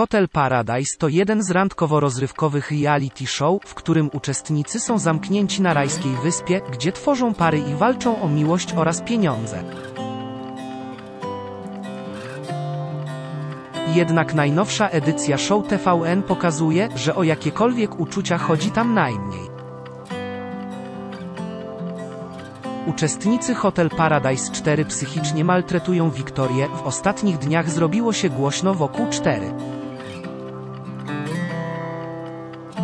Hotel Paradise to jeden z randkowo-rozrywkowych reality show, w którym uczestnicy są zamknięci na rajskiej wyspie, gdzie tworzą pary i walczą o miłość oraz pieniądze. Jednak najnowsza edycja show TVN pokazuje, że o jakiekolwiek uczucia chodzi tam najmniej. Uczestnicy Hotel Paradise 4 psychicznie maltretują Wiktorię, w ostatnich dniach zrobiło się głośno wokół 4.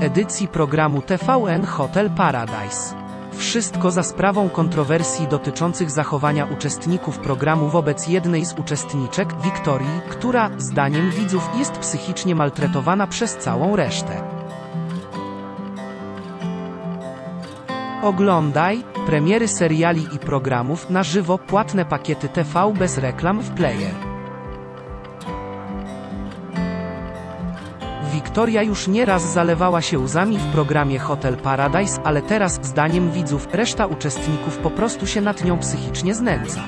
Edycji programu TVN Hotel Paradise. Wszystko za sprawą kontrowersji dotyczących zachowania uczestników programu wobec jednej z uczestniczek, Wiktorii, która, zdaniem widzów, jest psychicznie maltretowana przez całą resztę. Oglądaj premiery seriali i programów na żywo, płatne pakiety TV bez reklam w player. Wiktoria już nieraz zalewała się łzami w programie Hotel Paradise, ale teraz, zdaniem widzów, reszta uczestników po prostu się nad nią psychicznie znęca.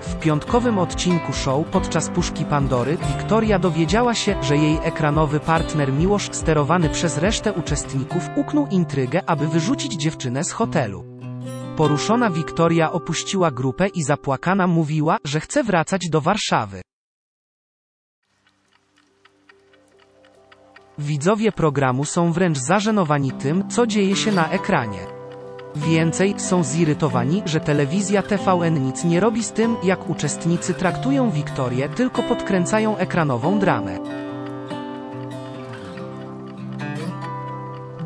W piątkowym odcinku show podczas puszki Pandory Wiktoria dowiedziała się, że jej ekranowy partner Miłosz, sterowany przez resztę uczestników, uknął intrygę, aby wyrzucić dziewczynę z hotelu. Poruszona Wiktoria opuściła grupę i zapłakana mówiła, że chce wracać do Warszawy. Widzowie programu są wręcz zażenowani tym, co dzieje się na ekranie. Więcej, są zirytowani, że telewizja TVN nic nie robi z tym, jak uczestnicy traktują Wiktorię, tylko podkręcają ekranową dramę.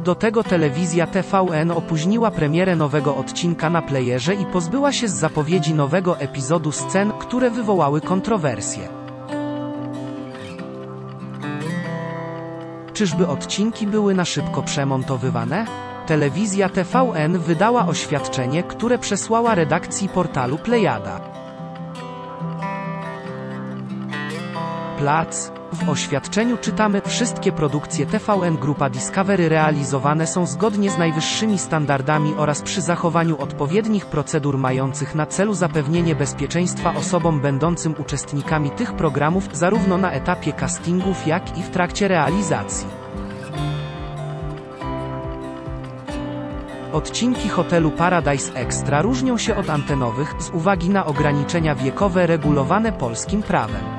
Do tego telewizja TVN opóźniła premierę nowego odcinka na playerze i pozbyła się z zapowiedzi nowego epizodu scen, które wywołały kontrowersje. Czyżby odcinki były na szybko przemontowywane? Telewizja TVN wydała oświadczenie, które przesłała redakcji portalu Plejada. Plac. W oświadczeniu czytamy, wszystkie produkcje TVN Grupa Discovery realizowane są zgodnie z najwyższymi standardami oraz przy zachowaniu odpowiednich procedur mających na celu zapewnienie bezpieczeństwa osobom będącym uczestnikami tych programów zarówno na etapie castingów jak i w trakcie realizacji. Odcinki hotelu Paradise Extra różnią się od antenowych z uwagi na ograniczenia wiekowe regulowane polskim prawem.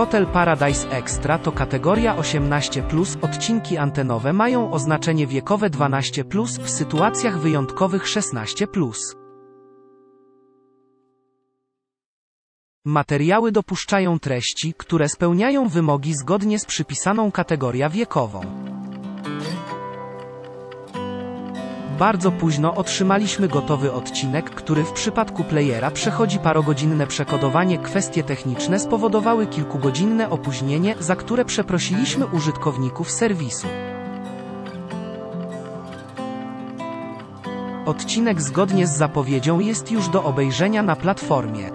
Hotel Paradise Extra to kategoria 18+, odcinki antenowe mają oznaczenie wiekowe 12+, w sytuacjach wyjątkowych 16+. Materiały dopuszczają treści, które spełniają wymogi zgodnie z przypisaną kategorią wiekową. Bardzo późno otrzymaliśmy gotowy odcinek, który w przypadku playera przechodzi parogodzinne przekodowanie. Kwestie techniczne spowodowały kilkugodzinne opóźnienie, za które przeprosiliśmy użytkowników serwisu. Odcinek zgodnie z zapowiedzią jest już do obejrzenia na platformie.